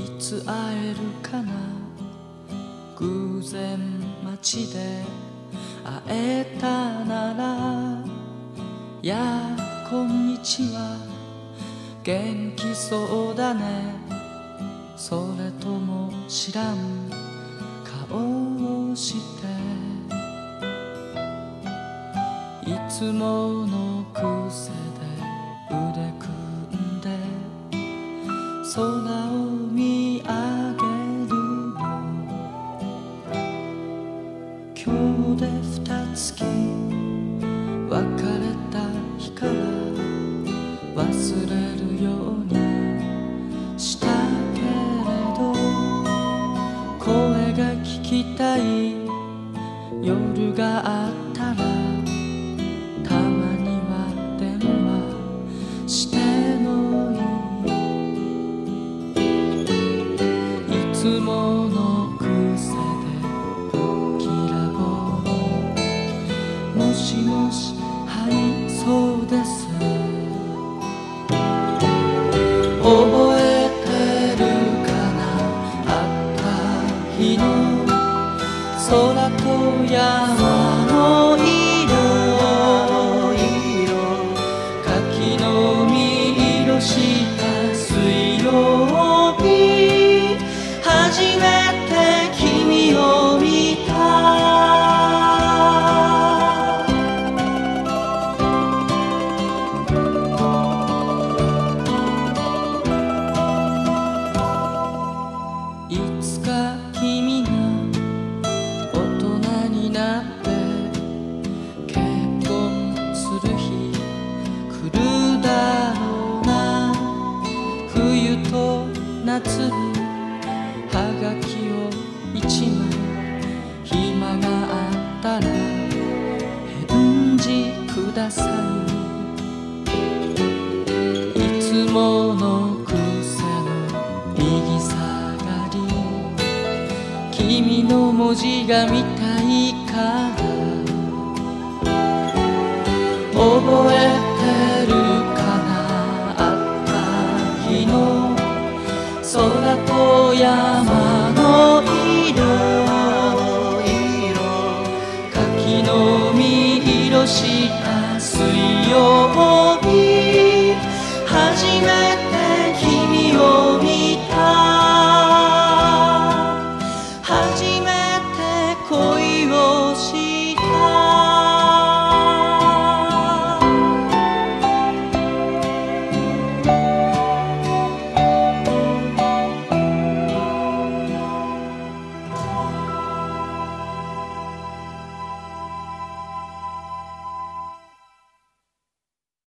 いつ会えるかな？偶然街で会えたなら。やあこんにちは。元気そうだね。それとも知らん。顔をして。いつもの癖で腕組んで。空を今日で二月別れた日から忘れるようにしたけれど声が聞きたい夜があったらたまには電話してもいい。いつものと夏。にはがきを一枚暇があったら返事ください。いつもの癖の右下がり。君の文字が見たいから。覚え空と山の色柿の実色